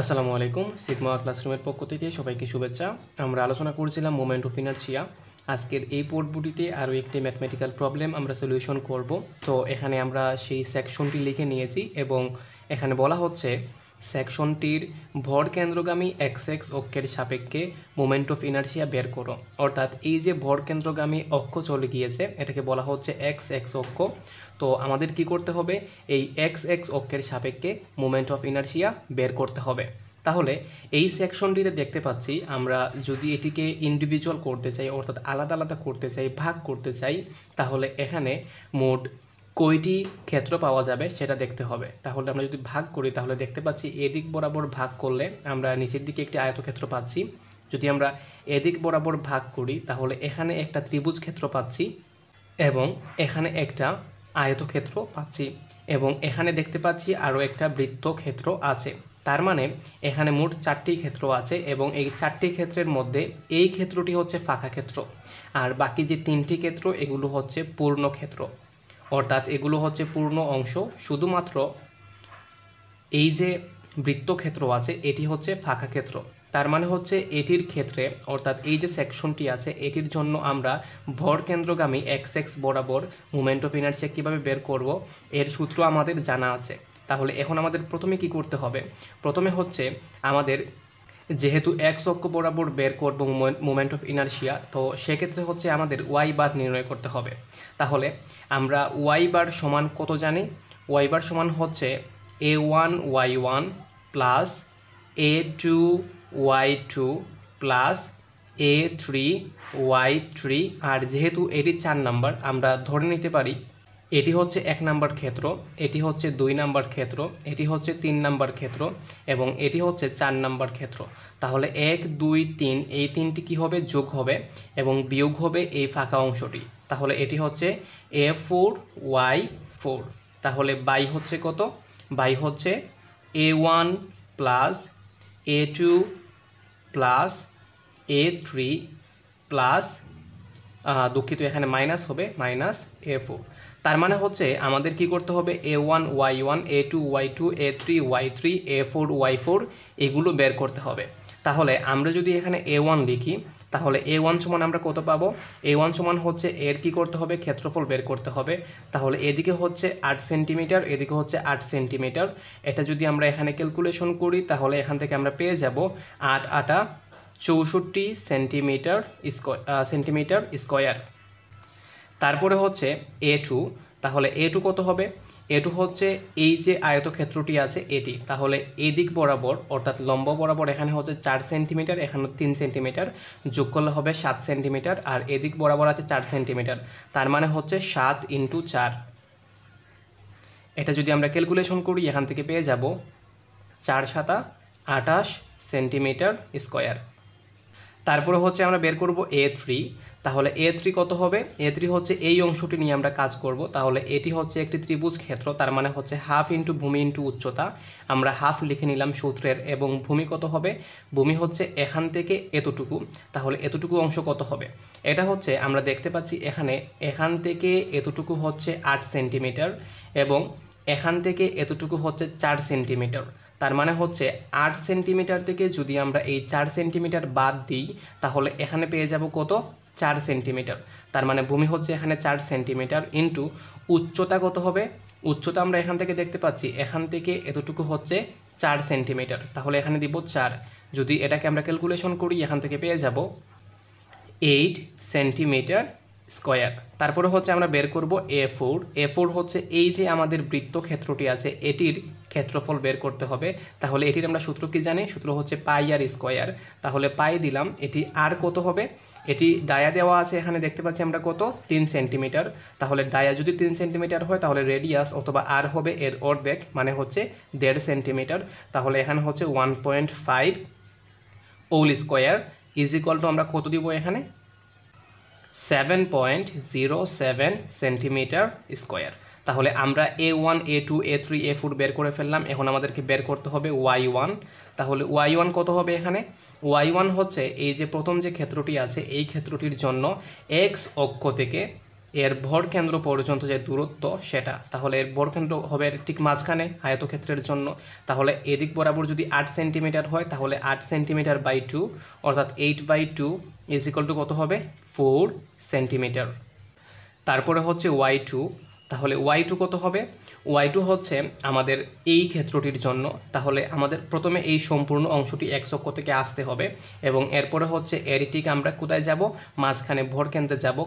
আসসালামু আলাইকুম, সিগমা ক্লাসরুমের পক্ষ থেকে সবাইকে শুভেচ্ছা। আমরা আলোচনা করেছিলাম মোমেন্ট অফ ইনার্শিয়া। আজকের এই পোর্টবুটিতে আরও একটি ম্যাথমেটিক্যাল প্রবলেম আমরা সলিউশন করব। তো এখানে আমরা সেই সেকশনটি লিখে নিয়েছি এবং এখানে বলা হচ্ছে সেকশনটির ভর কেন্দ্রগামী এক্স এক্স অক্ষের সাপেক্ষে মোমেন্ট অফ ইনার্শিয়া বের করো। অর্থাৎ এই যে ভর কেন্দ্রগামী অক্ষ চলে গিয়েছে, এটাকে বলা হচ্ছে এক্স এক্স অক্ষ। তো আমাদের কি করতে হবে? এই এক্স এক্স অক্ষের সাপেক্ষে মোমেন্ট অফ ইনার্শিয়া বের করতে হবে। তাহলে এই সেকশনটিতে দেখতে পাচ্ছি, আমরা যদি এটিকে ইন্ডিভিজুয়াল করতে চাই, অর্থাৎ আলাদা আলাদা করতে চাই, ভাগ করতে চাই, তাহলে এখানে মোট কয়টি ক্ষেত্র পাওয়া যাবে সেটা দেখতে হবে। তাহলে আমরা যদি ভাগ করি, তাহলে দেখতে পাচ্ছি এদিক বরাবর ভাগ করলে আমরা নিচের দিকে একটি আয়তক্ষেত্র পাচ্ছি। যদি আমরা এদিক বরাবর ভাগ করি, তাহলে এখানে একটা ত্রিভুজ ক্ষেত্র পাচ্ছি এবং এখানে একটা আয়তক্ষেত্র পাচ্ছি এবং এখানে দেখতে পাচ্ছি আরও একটা বৃত্ত ক্ষেত্র আছে। তার মানে এখানে মোট চারটি ক্ষেত্র আছে এবং এই চারটি ক্ষেত্রের মধ্যে এই ক্ষেত্রটি হচ্ছে ফাঁকা ক্ষেত্র। আর বাকি যে তিনটি ক্ষেত্র, এগুলো হচ্ছে পূর্ণ ক্ষেত্র। অর্থাৎ এগুলো হচ্ছে পূর্ণ অংশ। শুধুমাত্র এই যে বৃত্তক্ষেত্র আছে, এটি হচ্ছে ফাঁকা ক্ষেত্র। তার মানে হচ্ছে এটির ক্ষেত্রে, অর্থাৎ এই যে সেকশনটি আছে, এটির জন্য আমরা ভর কেন্দ্রগামী এক্স এক্স বরাবর মুভমেন্ট অফ ইনার্সিয়া কীভাবে বের করব, এর সূত্র আমাদের জানা আছে। তাহলে এখন আমাদের প্রথমে কি করতে হবে? প্রথমে হচ্ছে আমাদের যেহেতু এক্স অক্ষ বরাবর বের করব মোমেন্ট অফ ইনার্শিয়া তো সেক্ষেত্রে হচ্ছে আমাদের ওয়াই বার নির্ণয় করতে হবে। তাহলে আমরা ওয়াই বার সমান কত জানি? ওয়াই বার সমান হচ্ছে A one Y one plus A two Y two plus A three Y three আর যেহেতু এটি চার নাম্বার, আমরা ধরে নিতে পারি এটি হচ্ছে এক নাম্বার ক্ষেত্র, এটি হচ্ছে দুই নাম্বার ক্ষেত্র, এটি হচ্ছে তিন নাম্বার ক্ষেত্র এবং এটি হচ্ছে চার নাম্বার ক্ষেত্র। তাহলে এক, দুই, তিন, এই তিনটি কি হবে? যোগ হবে এবং বিয়োগ হবে এই ফাঁকা অংশটি। তাহলে এটি হচ্ছে এ ফোর, ওয়াই ফোর। তাহলে বাই হচ্ছে কত? বাই হচ্ছে A one plus A two plus A three plus দুঃখিত, এখানে মাইনাস হবে, মাইনাস এ ফোর। তার মানে হচ্ছে আমাদের কি করতে হবে? A one Y one A two Y two A three Y three A four Y four এগুলো বের করতে হবে। তাহলে আমরা যদি এখানে এ ওয়ান লিখি, তাহলে এ ওয়ান সমান আমরা কত পাবো? এ ওয়ান সমান হচ্ছে এর কি করতে হবে? ক্ষেত্রফল বের করতে হবে। তাহলে এদিকে হচ্ছে আট সেন্টিমিটার, এদিকে হচ্ছে আট সেন্টিমিটার। এটা যদি আমরা এখানে ক্যালকুলেশন করি, তাহলে এখান থেকে আমরা পেয়ে যাব আট আটা চৌষট্টি সেন্টিমিটার স্কোয়ার সেন্টিমিটার স্কোয়ার। তারপরে হচ্ছে এ টু তাহলে এ টু কত হবে? এ টু হচ্ছে এই যে আয়তক্ষেত্রটি আছে, এটি। তাহলে এই দিক বরাবর, অর্থাৎ লম্ব বরাবর, এখানে হচ্ছে চার সেন্টিমিটার, এখানে তিন সেন্টিমিটার। যোগ করলে হবে সাত সেন্টিমিটার, আর এদিক বরাবর আছে চার সেন্টিমিটার। তার মানে হচ্ছে সাত ইন্টু চার। এটা যদি আমরা ক্যালকুলেশন করি, এখান থেকে পেয়ে যাব চার সাতা আটাশ সেন্টিমিটার স্কোয়ার। তারপরে হচ্ছে আমরা বের করব এ থ্রি তাহলে এ থ্রি কত হবে? এ থ্রি হচ্ছে এই অংশটি নিয়ে আমরা কাজ করব। তাহলে এটি হচ্ছে একটি ত্রিভুজ ক্ষেত্র, তার মানে হচ্ছে হাফ ইন্টু ভূমি ইন্টু উচ্চতা। আমরা হাফ লিখে নিলাম সূত্রের, এবং ভূমি কত হবে? ভূমি হচ্ছে এখান থেকে এতটুকু। তাহলে এতটুকু অংশ কত হবে? এটা হচ্ছে আমরা দেখতে পাচ্ছি এখানে এখান থেকে এতটুকু হচ্ছে আট সেন্টিমিটার, এবং এখান থেকে এতটুকু হচ্ছে চার সেন্টিমিটার। তার মানে হচ্ছে আট সেন্টিমিটার থেকে যদি আমরা এই চার সেন্টিমিটার বাদ দিই, তাহলে এখানে পেয়ে যাব কত? চার সেন্টিমিটার। তার মানে ভূমি হচ্ছে এখানে চার সেন্টিমিটার ইন্টু উচ্চতা কত হবে? উচ্চতা আমরা এখান থেকে দেখতে পাচ্ছি, এখান থেকে এতটুকু হচ্ছে চার সেন্টিমিটার। তাহলে এখানে দিব চার। যদি এটাকে আমরা ক্যালকুলেশন করি, এখান থেকে পেয়ে যাব এইট সেন্টিমিটার স্কোয়ার তারপরে হচ্ছে আমরা বের করব এ ফোর এ ফোর হচ্ছে এই যে আমাদের বৃত্ত ক্ষেত্রটি আছে, এটির ক্ষেত্রফল বের করতে হবে। তাহলে এটির আমরা সূত্র কি জানি? সূত্র হচ্ছে পাই আর স্কোয়ার তাহলে পাই দিলাম, এটি আর কত হবে? এটি ডায়া দেওয়া আছে, এখানে দেখতে পাচ্ছি আমরা কত? তিন সেন্টিমিটার। তাহলে ডায়া যদি তিন সেন্টিমিটার হয়, তাহলে রেডিয়াস অথবা আর হবে, এর অর্ধেক মানে হচ্ছে দেড় সেন্টিমিটার। তাহলে এখানে হচ্ছে one point five whole square is equal to আমরা কত দিব এখানে? Seven point zero seven centimetre square. তাহলে আমরা A one, A two, A three, A four বের করে ফেললাম, এখন আমাদেরকে বের করতে হবে ওয়াই ওয়ান। তাহলে ওয়াই ওয়ান কত হবে এখানে? ওয়াই ওয়ান হচ্ছে এই যে প্রথম যে ক্ষেত্রটি আছে, এই ক্ষেত্রটির জন্য এক্স অক্ষ থেকে এর ভর কেন্দ্র পর্যন্ত যে দূরত্ব সেটা। তাহলে এর ভর কেন্দ্র হবে ঠিক মাঝখানে আয়তক্ষেত্রের জন্য। তাহলে এদিক বরাবর যদি আট সেন্টিমিটার হয়, তাহলে আট সেন্টিমিটার বাই টু অর্থাৎ eight by two is equal to কত হবে? ফোর সেন্টিমিটার তারপরে হচ্ছে ওয়াই টু তাহলে ওয়াই টু কত হবে? ওয়াই টু হচ্ছে আমাদের এই ক্ষেত্রটির জন্য। তাহলে আমাদের প্রথমে এই সম্পূর্ণ অংশটি এক অক্ষ থেকে আসতে হবে এবং এরপরে হচ্ছে এরিটিক আমরা কোথায় যাব? মাঝখানে ভর কেন্দ্রে যাব।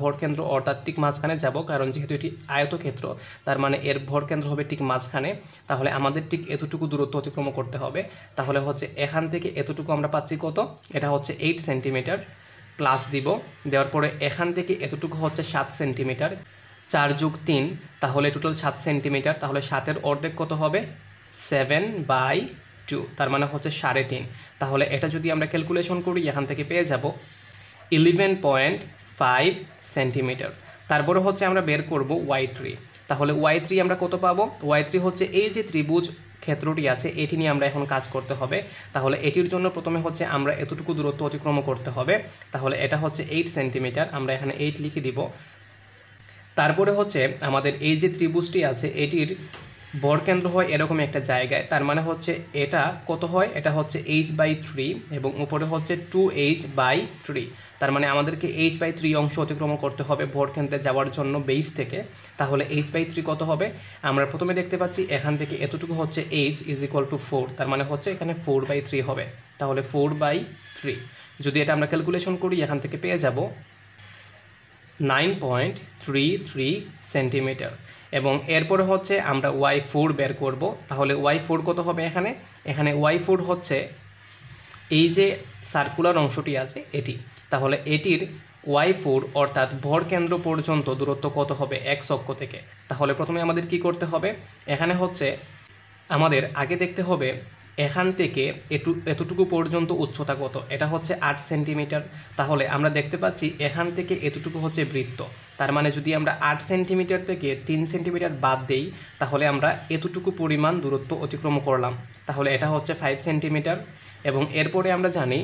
ভর কেন্দ্র অর্থাৎ ঠিক মাঝখানে যাব, কারণ যেহেতু এটি আয়তক্ষেত্র, তার মানে এর ভর কেন্দ্র হবে ঠিক মাঝখানে। তাহলে আমাদের ঠিক এতটুকু দূরত্ব অতিক্রম করতে হবে। তাহলে হচ্ছে এখান থেকে এতটুকু আমরা পাচ্ছি কত? এটা হচ্ছে এইট সেন্টিমিটার প্লাস দিব। দেওয়ার পরে এখান থেকে এতটুকু হচ্ছে সাত সেন্টিমিটার চার যুগ তিন, তাহলে টোটাল সাত সেন্টিমিটার তাহলে সাতের অর্ধেক কত হবে? সেভেন বাই টু তার মানে হচ্ছে সাড়ে তিন। তাহলে এটা যদি আমরা ক্যালকুলেশন করি, এখান থেকে পেয়ে যাব ইলেভেন পয়েন্ট ফাইভ সেন্টিমিটার তারপরে হচ্ছে আমরা বের করব ওয়াই থ্রি তাহলে ওয়াই থ্রি আমরা কত পাবো? ওয়াই থ্রি হচ্ছে এই যে ত্রিভুজ ক্ষেত্রটি আছে, এটি নিয়ে আমরা এখন কাজ করতে হবে। তাহলে এটির জন্য প্রথমে হচ্ছে আমরা এতটুকু দূরত্ব অতিক্রম করতে হবে। তাহলে এটা হচ্ছে এইট সেন্টিমিটার আমরা এখানে এইট লিখে দিব। তারপরে হচ্ছে আমাদের এই যে ত্রিভুজটি আছে, এটির বরকেন্দ্র হয় এরকম একটা জায়গায়। তার মানে হচ্ছে এটা কত হয়? এটা হচ্ছে এইচ বাই থ্রি এবং উপরে হচ্ছে টু এইচ বাই থ্রি তার মানে আমাদেরকে এইচ বাই থ্রি অংশ অতিক্রম করতে হবে ভোট কেন্দ্রে যাওয়ার জন্য বেস থেকে। তাহলে এইচ বাই থ্রি কত হবে? আমরা প্রথমে দেখতে পাচ্ছি এখান থেকে এতটুকু হচ্ছে H is equal to four তার মানে হচ্ছে এখানে ফোর বাই থ্রি হবে। তাহলে ফোর বাই থ্রি যদি এটা আমরা ক্যালকুলেশন করি, এখান থেকে পেয়ে যাব nine point three three centimetre এবং এরপরে হচ্ছে আমরা ওয়াই ফোর বের করব। তাহলে ওয়াই ফোর কত হবে এখানে? এখানে ওয়াই ফোর হচ্ছে এই যে সার্কুলার অংশটি আছে, এটি। তাহলে এটির ওয়াই ফোর অর্থাৎ ভর কেন্দ্র পর্যন্ত দূরত্ব কত হবে? এক অক্ষ থেকে। তাহলে প্রথমে আমাদের কি করতে হবে? এখানে হচ্ছে আমাদের আগে দেখতে হবে এখান থেকে এটু, এতটুকু পর্যন্ত উচ্চতা কত? এটা হচ্ছে আট সেন্টিমিটার। তাহলে আমরা দেখতে পাচ্ছি এখান থেকে এতটুকু হচ্ছে বৃত্ত। তার মানে যদি আমরা আট সেন্টিমিটার থেকে তিন সেন্টিমিটার বাদ দেই, তাহলে আমরা এতটুকু পরিমাণ দূরত্ব অতিক্রম করলাম। তাহলে এটা হচ্ছে ফাইভ সেন্টিমিটার। এবং এরপরে আমরা জানি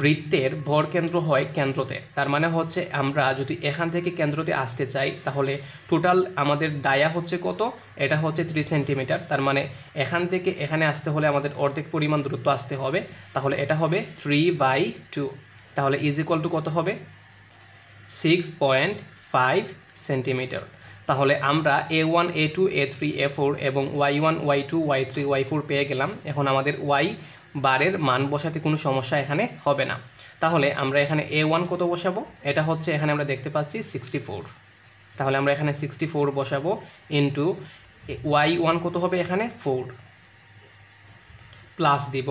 বৃত্তের ভর কেন্দ্র হয় কেন্দ্রতে। তার মানে হচ্ছে আমরা যদি এখান থেকে কেন্দ্রতে আসতে চাই, তাহলে টোটাল আমাদের ডায়া হচ্ছে কত? এটা হচ্ছে থ্রি সেন্টিমিটার তার মানে এখান থেকে এখানে আসতে হলে আমাদের অর্ধেক পরিমাণ দূরত্ব আসতে হবে। তাহলে এটা হবে থ্রি বাই টু তাহলে ইজ ইকুয়াল টু কত হবে? সিক্স পয়েন্ট ফাইভ সেন্টিমিটার তাহলে আমরা A one A two A three A four এবং Y one Y two Y three Y four পেয়ে গেলাম। এখন আমাদের ওয়াই বারের মান বসাতে কোনো সমস্যা এখানে হবে না। তাহলে আমরা এখানে এ ওয়ান কত বসাবো? এটা হচ্ছে এখানে আমরা দেখতে পাচ্ছি সিক্সটি ফোর তাহলে আমরা এখানে সিক্সটি ফোর বসাবো ইন্টু ওয়াই ওয়ান কত হবে এখানে? ফোর প্লাস দিব।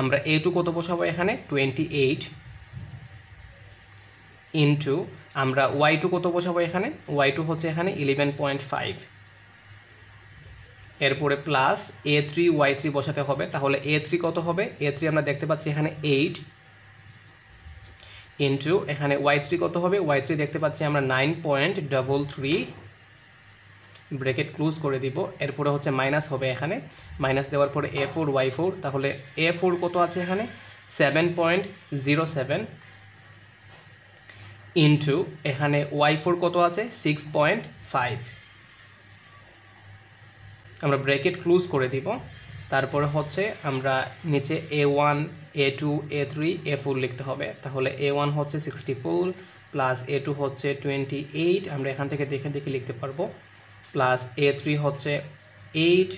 আমরা এ টু কত বসাবো এখানে? টোয়েন্টি এইট ইন্টু আমরা ওয়াই টু কত বসাবো এখানে? ওয়াই টু হচ্ছে এখানে ইলেভেন পয়েন্ট ফাইভ এরপরে plus A three Y three বসাতে হবে। তাহলে এ থ্রি কত হবে? এ থ্রি আমরা দেখতে পাচ্ছি এখানে এইট ইন্টু এখানে ওয়াই থ্রি কত হবে? ওয়াই থ্রি দেখতে পাচ্ছি আমরা nine point double three bracket close করে দিব। এরপরে হচ্ছে মাইনাস হবে এখানে। মাইনাস দেওয়ার পরে এ ফোর ওয়াই ফোর তাহলে এ ফোর কত আছে এখানে? Seven point zero seven into এখানে ওয়াই ফোর কত আছে? সিক্স পয়েন্ট ফাইভ আমরা ব্রেকেট ক্লোজ করে দিব। তারপরে হচ্ছে আমরা নিচে A one A two A three A four লিখতে হবে। তাহলে এ ওয়ান হচ্ছে sixty four plus A two হচ্ছে টোয়েন্টি এইট আমরা এখান থেকে দেখে দেখে লিখতে পারব। প্লাস এ থ্রি হচ্ছে এইট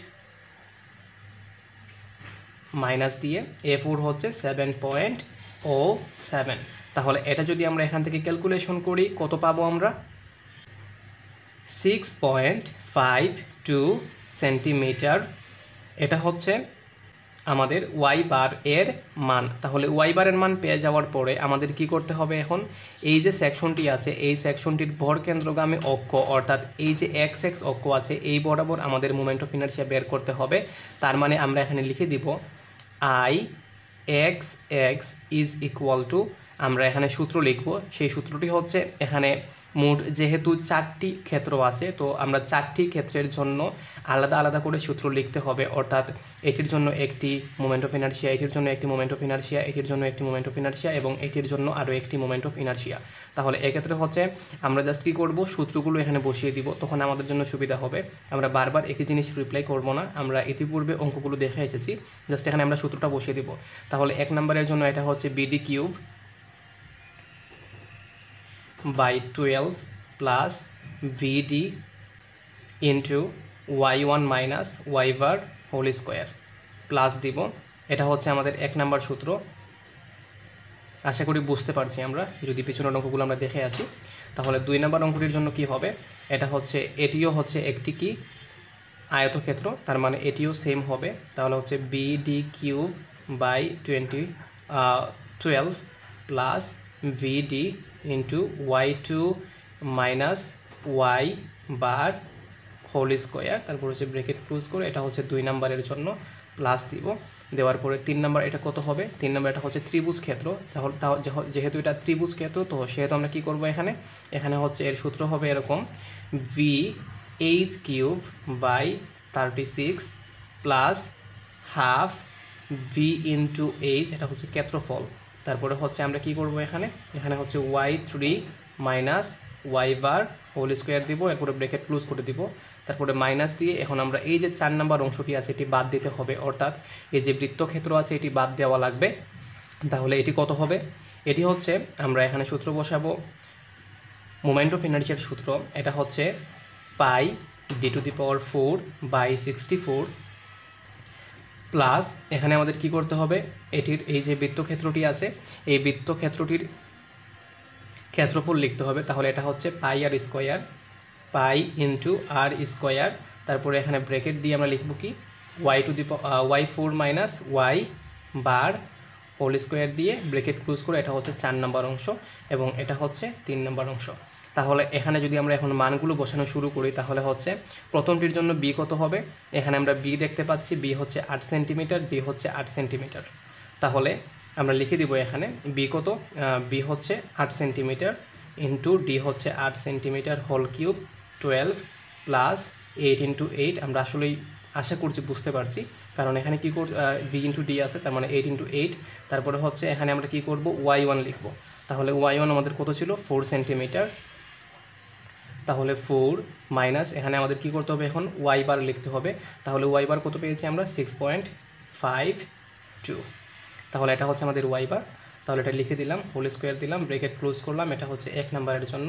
মাইনাস দিয়ে এ ফোর হচ্ছে সেভেন পয়েন্ট ও সেভেন তাহলে এটা যদি আমরা এখান থেকে ক্যালকুলেশন করি, কত পাবো আমরা? Six point five two centimetre, এটা হচ্ছে আমাদের ওয়াই বার এর মান। তাহলে ওয়াই বারের মান পেয়ে যাওয়ার পরে আমাদের কি করতে হবে এখন? এই যে সেকশনটি আছে, এই সেকশনটির ভর কেন্দ্রগামী অক্ষ, অর্থাৎ এই যে এক্স এক্স অক্ষ আছে, এই বরাবর আমাদের মুমেন্ট অফ ইনার্সিয়া বের করতে হবে। তার মানে আমরা এখানে লিখে দিব I X X is equal to আমরা এখানে সূত্র লিখব। সেই সূত্রটি হচ্ছে এখানে মোট যেহেতু চারটি ক্ষেত্র আছে, তো আমরা চারটি ক্ষেত্রের জন্য আলাদা আলাদা করে সূত্র লিখতে হবে। অর্থাৎ এটির জন্য একটি মোমেন্ট অফ ইনার্শিয়া এটির জন্য একটি মোমেন্ট অফ ইনার্শিয়া এটির জন্য একটি মোমেন্ট অফ ইনার্শিয়া এবং এটির জন্য আরও একটি মোমেন্ট অফ ইনার্শিয়া তাহলে এক্ষেত্রে হচ্ছে আমরা জাস্ট কী করব? সূত্রগুলো এখানে বসিয়ে দিব। তখন আমাদের জন্য সুবিধা হবে। আমরা বারবার একই জিনিস রিপ্লাই করব না। আমরা ইতিপূর্বে অঙ্কগুলো দেখে এসেছি। জাস্ট এখানে আমরা সূত্রটা বসিয়ে দিব। তাহলে এক নম্বরের জন্য এটা হচ্ছে b d cube by 12 plus vd into y1 minus y bar whole square plus দিব, এটা হচ্ছে আমাদের এক নাম্বার সূত্র। আশা করি বুঝতে পারছি আমরা, যদি পিছনের অঙ্কগুলো আমরা দেখে আসি। তাহলে দুই নাম্বার অঙ্কটির জন্য কি হবে? এটা হচ্ছে, এটিও হচ্ছে একটি কি? আয়তক্ষেত্র, তার মানে এটিও সেম হবে। তাহলে হচ্ছে b d cube by twenty twelve plus v d into y two minus y bar whole square তারপর হচ্ছে ব্রেকেট ক্লোজ করে এটা হচ্ছে দুই নাম্বারের জন্য প্লাস দিব। দেওয়ার পরে তিন নাম্বার এটা কত হবে? তিন নাম্বার এটা হচ্ছে ত্রিভুজ ক্ষেত্র। তাহলে যেহেতু এটা ত্রিভুজ ক্ষেত্র, তো সেহেতু আমরা কী করব এখানে? এখানে হচ্ছে এর সূত্র হবে এরকম v h cube by thirty six plus half v into h এটা হচ্ছে ক্ষেত্রফল। তারপরে হচ্ছে আমরা কি করব এখানে? এখানে হচ্ছে y three minus y bar whole square দিব, এরপরে ব্রেকেট ক্লোজ করে দিব। তারপরে মাইনাস দিয়ে এখন আমরা এই যে চার নাম্বার অংশটি আছে, এটি বাদ দিতে হবে। অর্থাৎ এই যে বৃত্তক্ষেত্র আছে, এটি বাদ দেওয়া লাগবে। তাহলে এটি কত হবে? এটি হচ্ছে আমরা এখানে সূত্র বসাবো। মোমেন্ট অফ ইনার্জিয়ার সূত্র। এটা হচ্ছে pi d to the power four by sixty four plus এখানে আমাদের কি করতে হবে? এটির এই যে বৃত্তক্ষেত্রটি আছে, এই বৃত্তক্ষেত্রটির ক্ষেত্রফল লিখতে হবে। তাহলে এটা হচ্ছে pi r square, pi into r square. তারপরে এখানে ব্রেকেট দিয়ে আমরা লিখব কি? Y two the y four minus y bar whole square দিয়ে ব্রেকেট ক্লোজ করে এটা হচ্ছে চার নম্বর অংশ এবং এটা হচ্ছে তিন নম্বর অংশ। তাহলে এখানে যদি আমরা এখন মানগুলো বসানো শুরু করি, তাহলে হচ্ছে প্রথমটির জন্য বি কত হবে? এখানে আমরা বি দেখতে পাচ্ছি বি হচ্ছে আট সেন্টিমিটার বি হচ্ছে আট সেন্টিমিটার। তাহলে আমরা লিখে দিব এখানে বি কত? বি হচ্ছে আট সেন্টিমিটার ইন্টু ডি হচ্ছে আট centimetre whole cube twelve plus eight into eight. আমরা আসলেই আশা করছি বুঝতে পারছি, কারণ এখানে কী কর বি ইন্টু ডি আছে, তার মানে এইট ইন্টু এইট তারপরে হচ্ছে এখানে আমরা কী করব? ওয়াই ওয়ান লিখব। তাহলে ওয়াই ওয়ান আমাদের কত ছিল? Four centimetre. তাহলে ফোর মাইনাস এখানে আমাদের কী করতে হবে এখন? ওয়াই বার লিখতে হবে। তাহলে ওয়াই বার কত পেয়েছি আমরা? সিক্স পয়েন্ট ফাইভ টু তাহলে এটা হচ্ছে আমাদের ওয়াই বার তাহলে এটা লিখে দিলাম হোল স্কোয়ার দিলাম ব্রেকেট ক্লোজ করলাম, এটা হচ্ছে এক নাম্বারের জন্য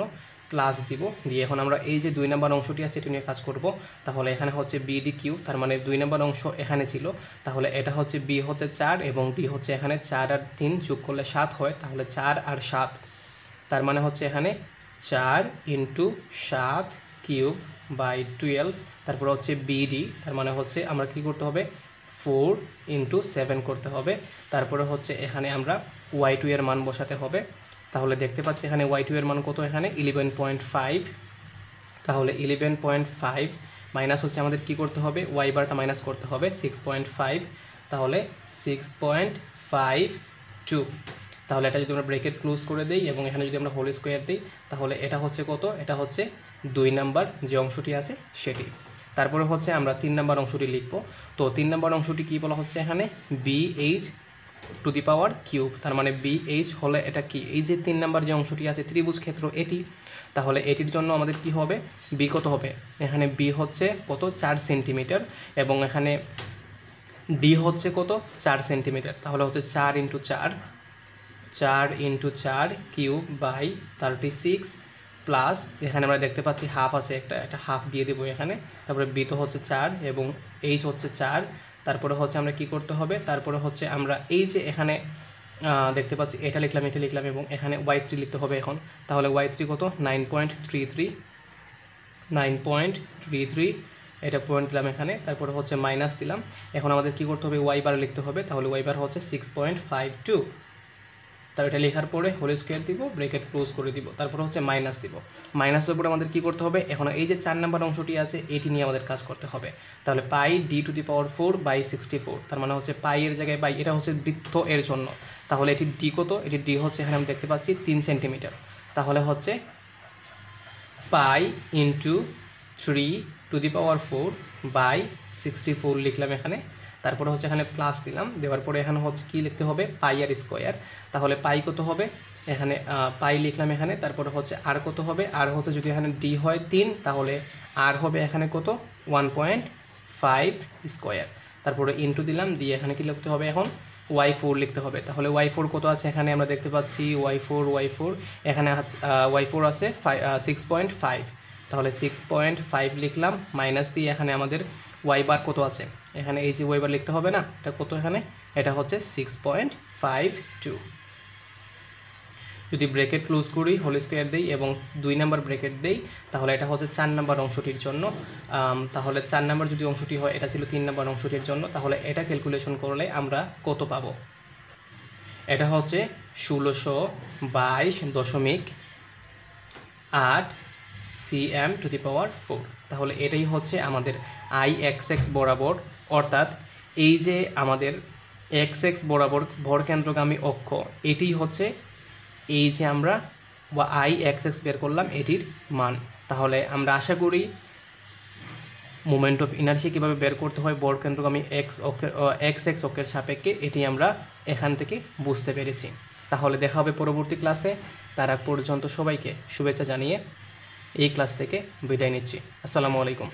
প্লাস দিব। দিয়ে এখন আমরা এই যে দুই নাম্বার অংশটি আছে, এটা নিয়ে কাজ করব। তাহলে এখানে হচ্ছে বিডি কিউ তার মানে দুই নাম্বার অংশ এখানে ছিল। তাহলে এটা হচ্ছে বি হচ্ছে চার এবং ডি হচ্ছে এখানে চার আর তিন যোগ করলে সাত হয়, তাহলে চার আর সাত। তার মানে হচ্ছে এখানে চার ইন্টু সাত কিউব বাই টুয়েলভ তারপর হচ্ছে বিডি তার মানে হচ্ছে আমরা কি করতে হবে? ফোর ইন্টু সেভেন করতে হবে। তারপরে হচ্ছে এখানে আমরা ওয়াই টু এর মান বসাতে হবে। তাহলে দেখতে পাচ্ছি এখানে ওয়াই টু এর মান কত? এখানে ইলেভেন পয়েন্ট ফাইভ তাহলে ইলেভেন পয়েন্ট ফাইভ মাইনাস হচ্ছে আমাদের কী করতে হবে? ওয়াই বারটা মাইনাস করতে হবে সিক্স পয়েন্ট ফাইভ তাহলে সিক্স পয়েন্ট ফাইভ টু তাহলে এটা যদি আমরা ব্রেকেট ক্লোজ করে দিই এবং এখানে যদি আমরা হোল স্কোয়ার দিই, তাহলে এটা হচ্ছে কত? এটা হচ্ছে দুই নাম্বার যে অংশটি আছে সেটি। তারপরে হচ্ছে আমরা তিন নাম্বার অংশটি লিখব। তো তিন নাম্বার অংশটি কী বলা হচ্ছে এখানে? B h to the power cube তার মানে বি এইচ হলে এটা কি? এই যে তিন নাম্বার যে অংশটি আছে, ত্রিভুজ ক্ষেত্র এটি, তাহলে এটির জন্য আমাদের কি হবে? বি কত হবে? এখানে বি হচ্ছে কত? চার সেন্টিমিটার এবং এখানে ডি হচ্ছে কত? চার সেন্টিমিটার। তাহলে হচ্ছে চার ইন্টু চার চার ইন্টু চার cube by thirty six plus এখানে আমরা দেখতে পাচ্ছি হাফ আছে, একটা একটা হাফ দিয়ে দেবো এখানে। তারপরে বি তো হচ্ছে চার এবং এইচ হচ্ছে চার। তারপরে হচ্ছে আমরা কি করতে হবে? তারপরে হচ্ছে আমরা এই যে এখানে দেখতে পাচ্ছি, এটা লিখলাম এটা লিখলাম এবং এখানে ওয়াই থ্রি লিখতে হবে এখন। তাহলে ওয়াই থ্রি কত? Nine point three three nine point three three এটা পয়েন্ট দিলাম এখানে। তারপরে হচ্ছে মাইনাস দিলাম। এখন আমাদের কি করতে হবে? ওয়াই বার লিখতে হবে। তাহলে ওয়াই বার হচ্ছে সিক্স পয়েন্ট ফাইভ টু তার এটা লেখার পরে হোল স্কোয়ার দিব ব্রেকেট ক্লোজ করে দিব, তারপর হচ্ছে মাইনাস দিব। মাইনাসের উপরে আমাদের কী করতে হবে? এখন এই যে চার নাম্বার অংশটি আছে, এটি নিয়ে আমাদের কাজ করতে হবে। তাহলে pi d to the power four by sixty four তার মানে হচ্ছে পাই এর জায়গায় বাই এটা হচ্ছে বৃত্ত এর জন্য। তাহলে এটি ডি কত? এটি ডি হচ্ছে, এখানে আমি দেখতে পাচ্ছি তিন সেন্টিমিটার তাহলে হচ্ছে pi into three to the power four by sixty four লিখলাম এখানে। তারপরে হচ্ছে এখানে প্লাস দিলাম। দেওয়ার পরে এখানে হচ্ছে কী লিখতে হবে? পাই আর স্কোয়ার তাহলে পাই কত হবে? এখানে পাই লিখলাম এখানে। তারপরে হচ্ছে আর কত হবে? আর হচ্ছে যদি এখানে ডি হয় তিন, তাহলে আর হবে এখানে কত? ওয়ান পয়েন্ট ফাইভ স্কোয়ার তারপরে ইন্টু দিলাম। দিয়ে এখানে কি লিখতে হবে এখন? ওয়াই ফোর লিখতে হবে। তাহলে ওয়াই ফোর কত আছে? এখানে আমরা দেখতে পাচ্ছি ওয়াই ফোর ওয়াই ফোর এখানে ওয়াই ফোর আছে সিক্স পয়েন্ট ফাইভ তাহলে সিক্স পয়েন্ট ফাইভ লিখলাম। মাইনাস দিয়ে এখানে আমাদের ওয়াই বার কত আছে? এখানে এই যে ওয়াই বার লিখতে হবে না, এটা কত এখানে? এটা হচ্ছে সিক্স পয়েন্ট ফাইভ টু যদি ব্রেকেট ক্লোজ করি হোল স্কোয়ার দিই এবং দুই নাম্বার ব্রেকেট দেই, তাহলে এটা হচ্ছে চার নাম্বার অংশটির জন্য। তাহলে চার নাম্বার যদি অংশটি হয়, এটা ছিল তিন নাম্বার অংশটির জন্য। তাহলে এটা ক্যালকুলেশন করলে আমরা কত পাবো? এটা হচ্ছে ষোলোশো বাইশ দশমিক আট c m to the power four তাহলে এটাই হচ্ছে আমাদের আই এক্স এক্স বরাবর, অর্থাৎ এই যে আমাদের এক্স এক্স বরাবর ভরকেন্দ্রগামী অক্ষ এটি হচ্ছে এই যে আমরা বা আই এক্স এক্স বের করলাম, এটির মান। তাহলে আমরা আশা করি মোমেন্ট অফ ইনার্সি কীভাবে বের করতে হয় বরকেন্দ্রগামী এক্স অক্ষের এক্স এক্স অক্ষের সাপেক্ষে, এটি আমরা এখান থেকে বুঝতে পেরেছি। তাহলে দেখা হবে পরবর্তী ক্লাসে তারা পর্যন্ত সবাইকে শুভেচ্ছা জানিয়ে এই ক্লাস থেকে বিদায় নিচ্ছি। আসসালামু আলাইকুম।